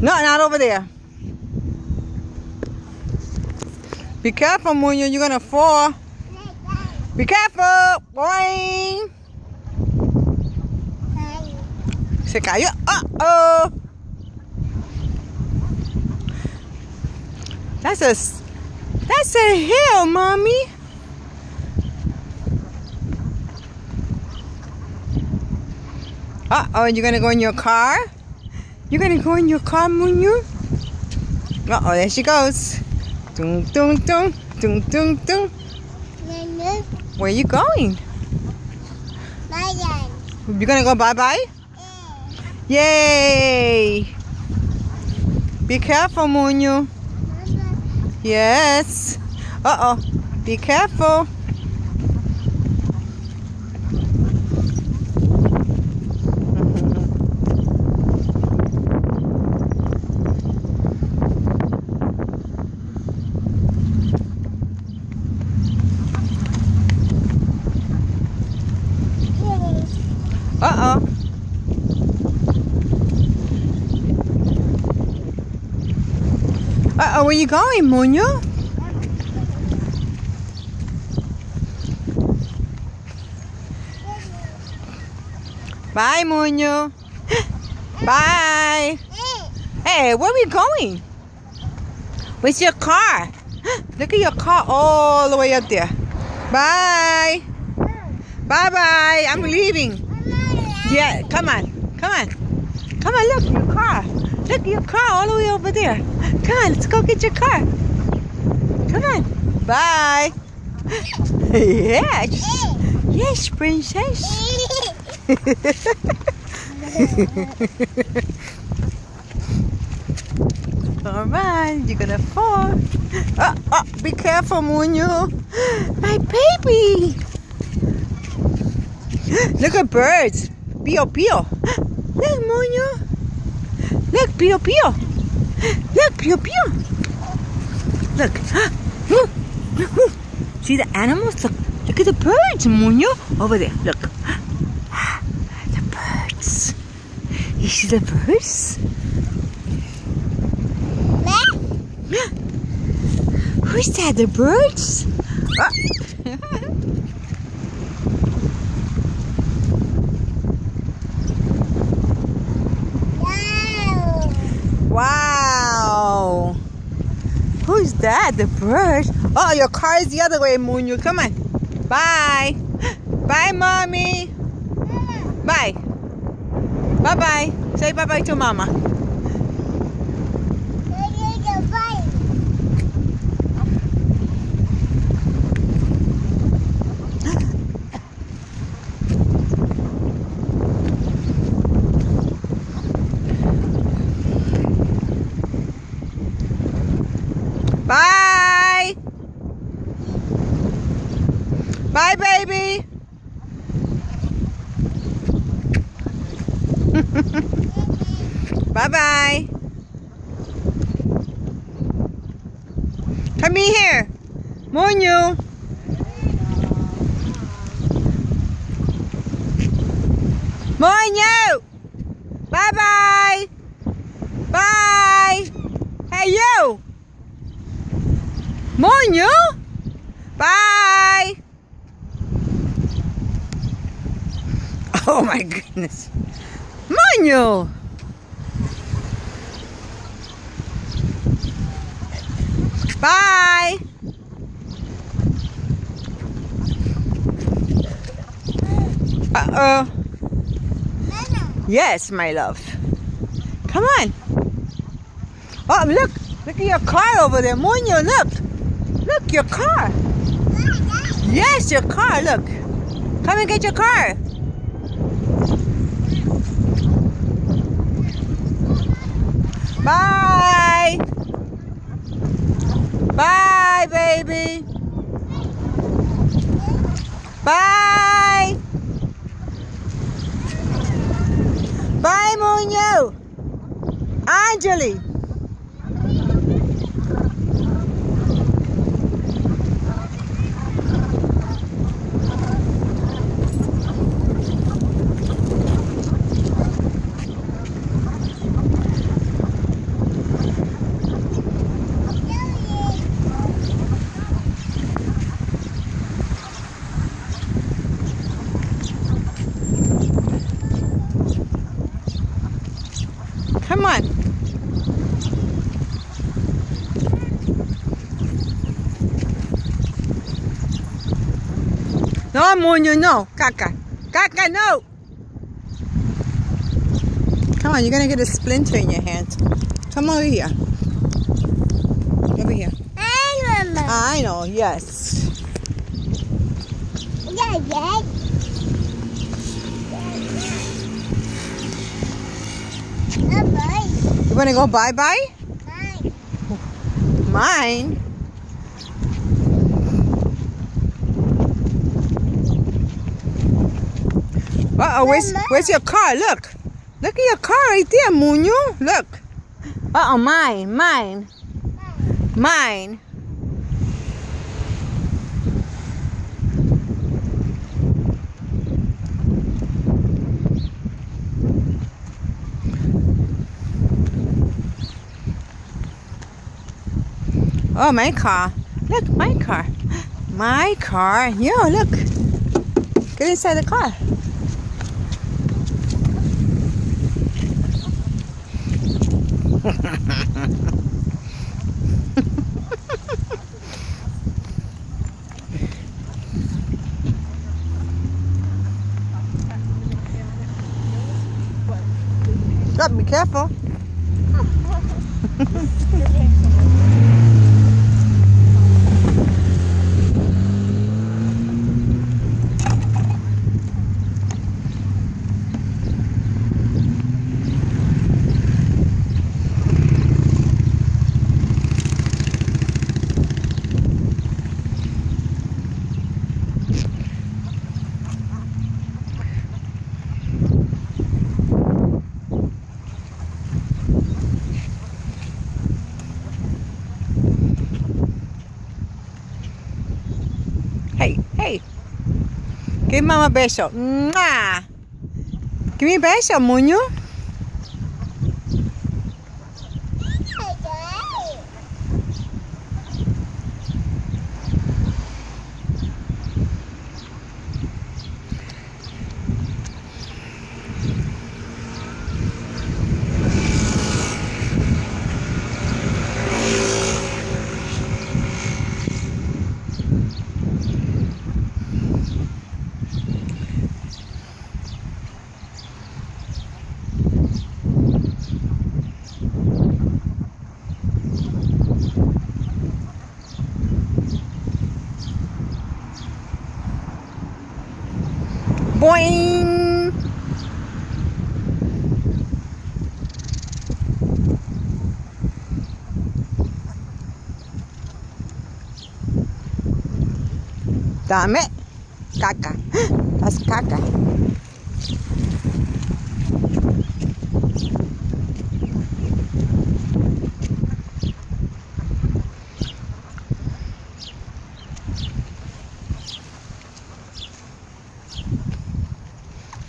No, not over there. Be careful, Munya. You're gonna fall. Be careful. Boing. Se cayó. Uh-oh. That's a, that's a hill, Mommy. Uh-oh, you're gonna go in your car? You're gonna go in your car, Munyu? Uh-oh, there she goes. Dun, dun, dun, dun, dun, dun. Where are you going? Bye. You're gonna go bye-bye? Yay! Be careful, Munyu. Yes. Uh-oh. Be careful. Uh-oh. Uh-oh, where are you going, Munyo? Bye, Munyo. Bye. Hey, where are we going? Where's your car? Look at your car all the way up there. Bye. Bye-bye. I'm leaving. Yeah, come on. Come on. Come on, look, your car. Look, your car all the way over there. Come on, let's go get your car. Come on. Bye. yes. Yes, princess. all right, you're gonna fall. Oh, oh, be careful, Munyo. My baby. Look at birds. Pio Pio. Look, Moño. Look, Pio Pio. Look, Pio Pio. Look. See the animals? Look. Look at the birds, Moño. Over there. Look. The birds. You see the birds? Who's that? The birds? Wow. Who's that? The bird? Oh, your car is the other way, Munyu. Come on. Bye. Bye, Mommy. Bye. Bye-bye. Say bye-bye to Mama. Bye. Bye, baby. Bye-bye. Come in here. Monyo. Monyo. Bye-bye. Bye. Hey, you. Monyo. Bye. Oh my goodness. Manuel! Bye. Uh-oh. Yes, my love. Come on. Oh, look. Look at your car over there. Monyo, look. Look, your car. Yes, your car. Look. Come and get your car. Bye. Bye, baby. Bye. Bye, Monyo. Anjali. Come on. No, Muño, no. Caca. Caca, no. Come on, you're going to get a splinter in your hand. Come over here. Over here. I know, I know, yes. Yeah, yeah. You want to go bye-bye? Mine? Uh-oh, where's, where's your car? Look. Look at your car right there, Muño. Look. Uh-oh, mine, mine. Mine. Oh, my car. Look, my car. My car. Yo, look. Get inside the car. Stop, be careful. Give mama a beso. Mwah. Give me. Boing. Dame. Caca. That's caca.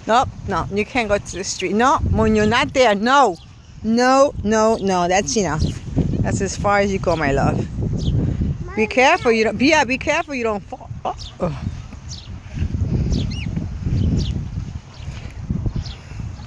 Nope, no, you can't go to the street. No, when you're not there, no. No, no, no, that's enough. That's as far as you go, my love. Be careful, you don't, be, yeah, be careful you don't fall. Oh, oh.